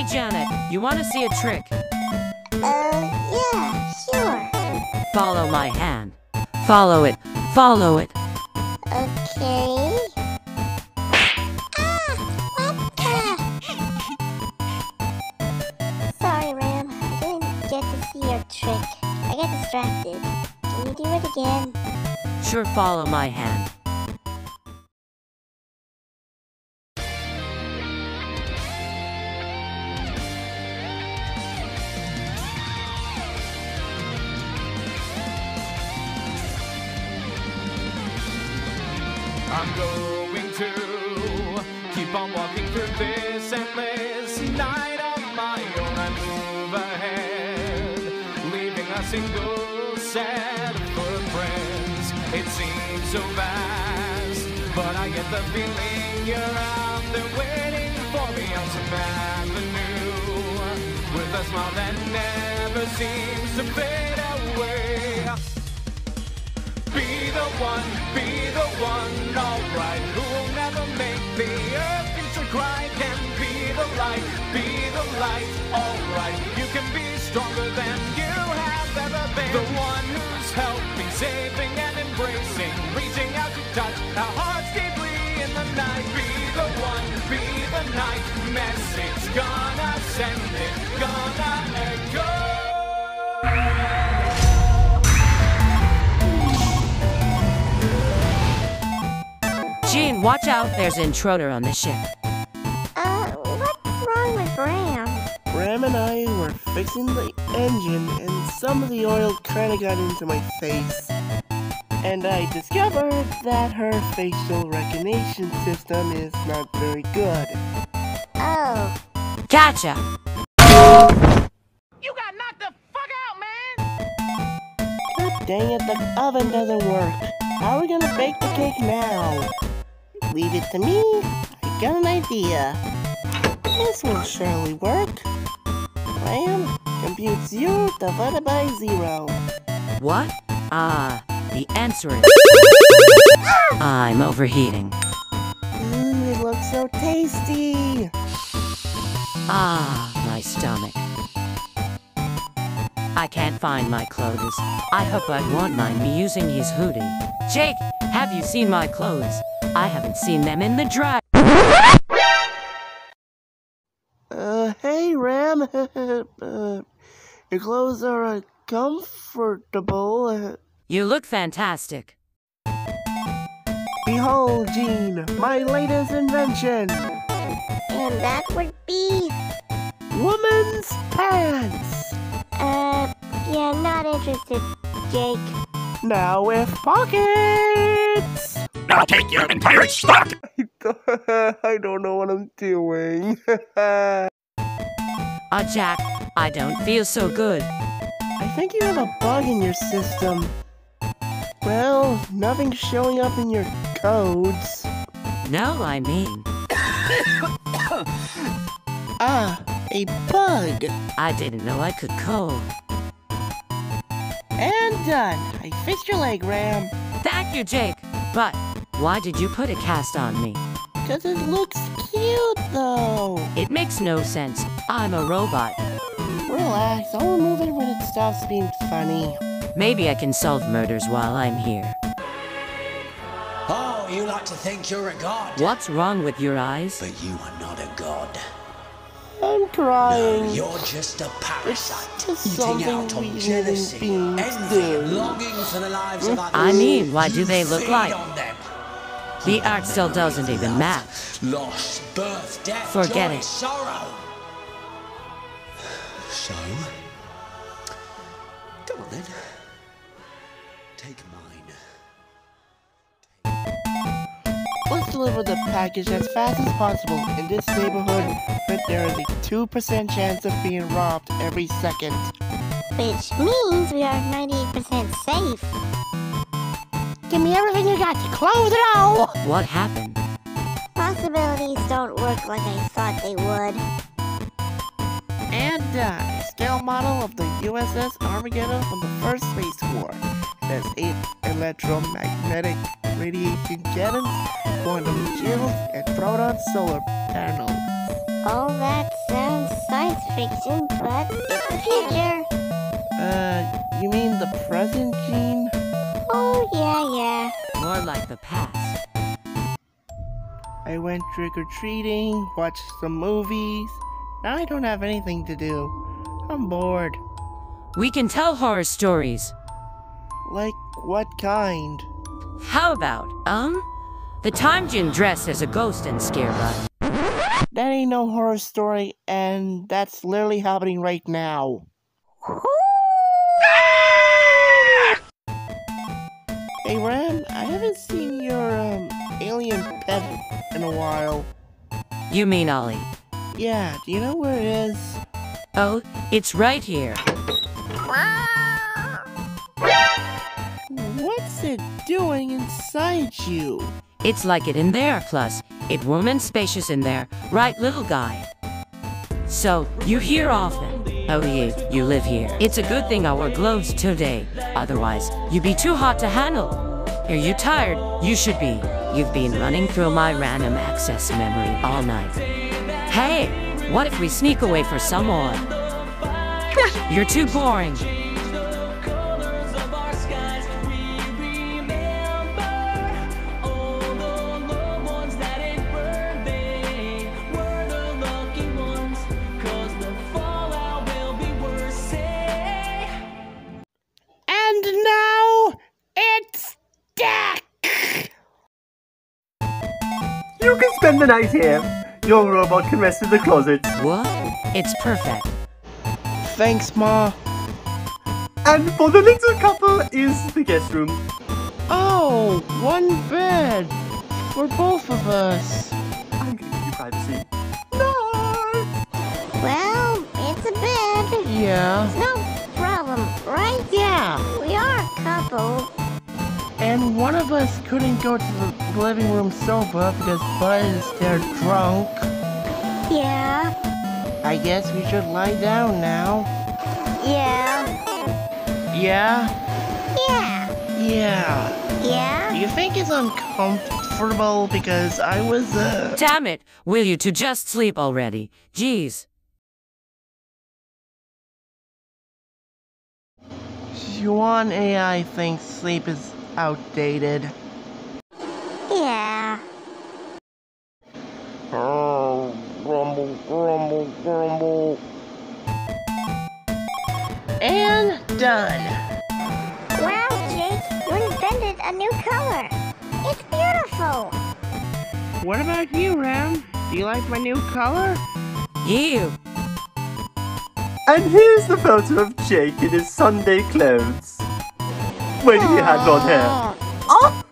Hey, Janet, you want to see a trick? Uh, yeah, sure. Follow my hand. Follow it. Follow it. Okay. Ah! What the? Sorry, Ram. I didn't get to see your trick. I got distracted. Can you do it again? Sure, follow my hand. I'm going to keep on walking through this endless night on my own. I move ahead, leaving a single set of footprints. It seems so vast, but I get the feeling you're out there waiting for me on some avenue with a smile that never seems to fade away. Be the one, be the one, alright. Who'll never make the earth future cry? Can be the light, be the light, alright. You can be stronger than you have ever been. The one who's helping, saving, and embracing, reaching out to touch our hearts deeply in the night. Be the one, be the night. Message gonna send it, gonna watch out. There's an intruder on the ship. Uh, what's wrong with Ram? Ram and I were fixing the engine, and some of the oil kinda got into my face. And I discovered that her facial recognition system is not very good. Oh, Gotcha. You got knocked the fuck out, man! God dang it, the oven doesn't work. How are we gonna bake the cake now? Leave it to me. I got an idea. This will surely work. Ram, compute zero divided by zero. What? Ah, the answer is. I'm overheating. Ooh, it looks so tasty. Ah, my stomach. I can't find my clothes. I hope I won't mind me using his hoodie. Jake, have you seen my clothes? I haven't seen them in the dry. Uh, hey, Ram. uh, your clothes are uh, comfortable. You look fantastic. behold, Gene, my latest invention. and that would be. Woman's pants. Uh, yeah, not interested, Jake. Now with pockets. I'll take your entire stock! I don't know what I'm doing. Ah, Jack, I don't feel so good. I think you have a bug in your system. Well, nothing's showing up in your codes. No, I mean, Ah, a bug. I didn't know I could code. And done. I fixed your leg, Ram. Thank you, Jake. But why did you put a cast on me? Cause it looks cute, though. It makes no sense. I'm a robot. Relax, I'll remove it when it stops being funny. Maybe I can solve murders while I'm here. Oh, you like to think you're a god. What's wrong with your eyes? But you are not a god. I'm crying. No, crying. you're just a parasite. just Eating out on jealousy, human beings envy, longing for the lives of others. I mean, what do they look feed like? On them. The art still doesn't even match. Loss, birth, death, Forget joy, it. sorrow. So, come on then. Take mine. Let's deliver the package as fast as possible. In this neighborhood, but there is a 2% chance of being robbed every second. Which means we are 98% safe. Give me everything you got to close it all! What happened? Possibilities don't work like I thought they would. And uh, scale model of the USS Armageddon from the First Space War. It has eight electromagnetic radiation cannons, quantum shields, and proton solar panels. All that sounds science fiction, but it's the future. Uh, you mean the present, Gene? Oh, yeah, yeah. More like the past. I went trick or treating, watched some movies. Now I don't have anything to do. I'm bored. We can tell horror stories. Like what kind? How about, um, the time Jin dressed as a ghost and scared us? That ain't no horror story, and that's literally happening right now. Hey Ram, I haven't seen your um, alien pet in a while. You mean Ollie? Yeah, do you know where it is? Oh, it's right here. What's it doing inside you? It's like it in there, plus, it warm and spacious in there, right, little guy? So, you here often? Oh yeah, you live here. It's a good thing I wore gloves today, otherwise, you'd be too hot to handle. Are you tired? You should be. You've been running through my random access memory all night. Hey, what if we sneak away for some more? You're too boring. You can spend the night here. Your robot can rest in the closet. What? It's perfect. Thanks, Ma. And for the little couple is the guest room. Oh, one bed for both of us. I'm gonna you privacy. No! Well, it's a bed. Yeah. No problem, right? Yeah. We are a couple. And one of us couldn't go to the living room sofa because Bud is there drunk. Yeah, I guess we should lie down now. yeah, Yeah? yeah, Yeah. yeah. You think it's uncomfortable because I was, uh. Damn it! Will you two just sleep already? Jeez. Yuan AI thinks sleep is outdated. Yeah. Oh, grumble, grumble, grumble. And done. Wow, Jake, you invented a new color. It's beautiful. What about you, Ram? Do you like my new color? You. And here's the photo of Jake in his Sunday clothes. When he had blonde hair. Oh!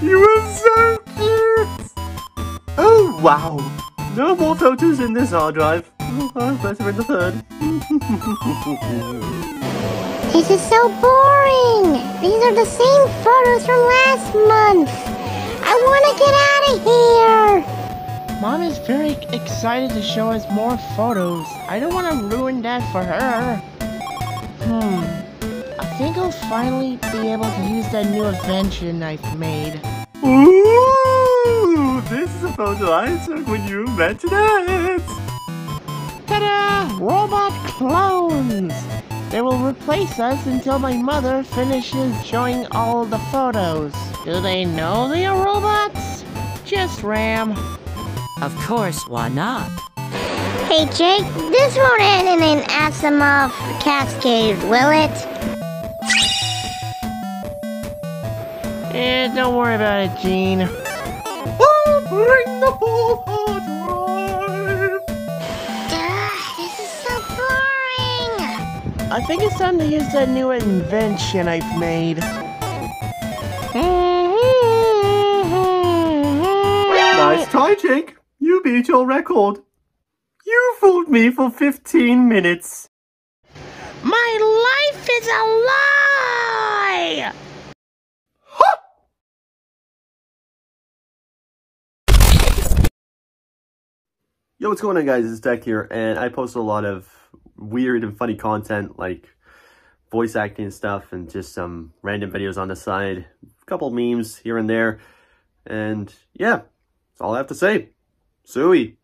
You were so cute! Oh, wow. No more photos in this hard drive. Oh, better in the third. This is so boring. These are the same photos from last month. I want to get out of here. Mom is very excited to show us more photos. I don't want to ruin that for her. Hmm. I think I'll finally be able to use that new invention I've made. Ooh! This is a photo I took when you mentioned it! Ta-da! Robot clones! They will replace us until my mother finishes showing all the photos. Do they know they are robots? Just Ram. Of course, why not? Hey, Jake, this won't end in an Asimov cascade, will it? Eh, don't worry about it, Gene. Oh, bring the full hard drive! Ugh, this is so boring. I think it's time to use that new invention I've made. Nice try, Jake. You beat your record. You fooled me for 15 minutes. My life is a lie! Yo, what's going on, guys? It's Dec here, and I post a lot of weird and funny content like voice acting stuff, and just some random videos on the side, a couple memes here and there, and yeah, that's all I have to say. Suey.